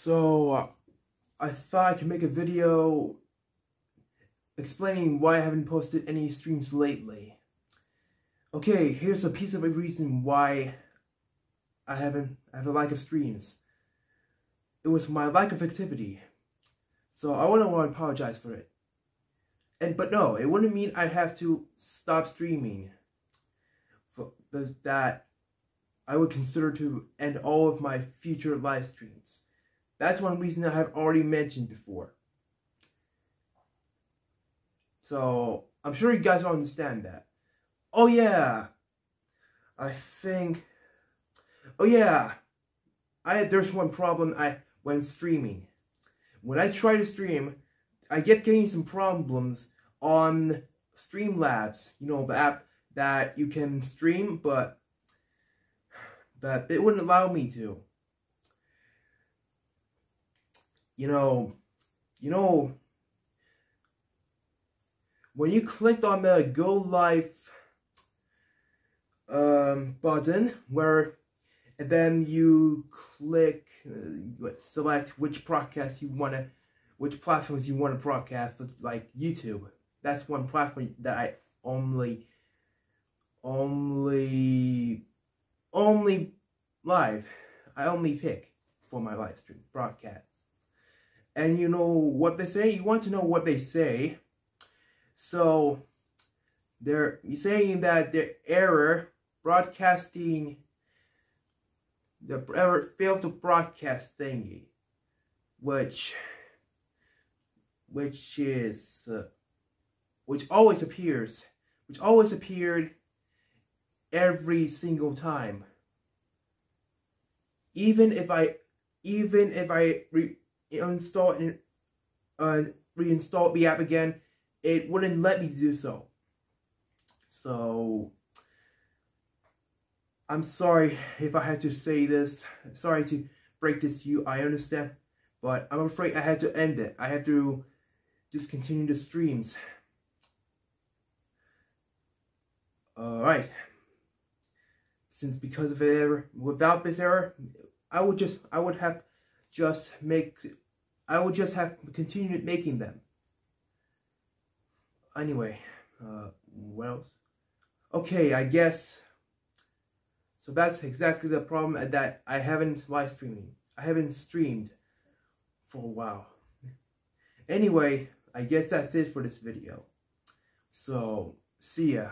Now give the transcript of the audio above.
So, uh, I thought I could make a video explaining why I haven't posted any streams lately. Okay, here's a piece of a reason why I haven't I have a lack of streams. It was my lack of activity. So I wouldn't want to apologize for it. And but no, it wouldn't mean I'd have to stop streaming. For, that I would consider to end all of my future live streams. That's one reason I have already mentioned before. So, I'm sure you guys understand that. Oh yeah, I think, oh yeah, I there's one problem I when streaming. When I try to stream, I get getting some problems on Streamlabs, you know, the app that you can stream, but that it wouldn't allow me to you know, you know, when you clicked on the Go Live um, button, where and then you click, uh, select which broadcast you want to, which platforms you want to broadcast, like YouTube. That's one platform that I only, only, only live. I only pick for my live stream broadcast and you know what they say? You want to know what they say. So they're saying that the error broadcasting the error failed to broadcast thingy which which is uh, which always appears which always appeared every single time. Even if I even if I re uninstall and uh, reinstall the app again, it wouldn't let me do so. So, I'm sorry if I had to say this. Sorry to break this to you. I understand. But I'm afraid I had to end it. I had to discontinue the streams. Alright. Since because of error, without this error, I would just, I would have just make, I will just have continued making them. Anyway, uh, what else? Okay, I guess, so that's exactly the problem that I haven't live streaming. I haven't streamed for a while. Anyway, I guess that's it for this video. So, see ya.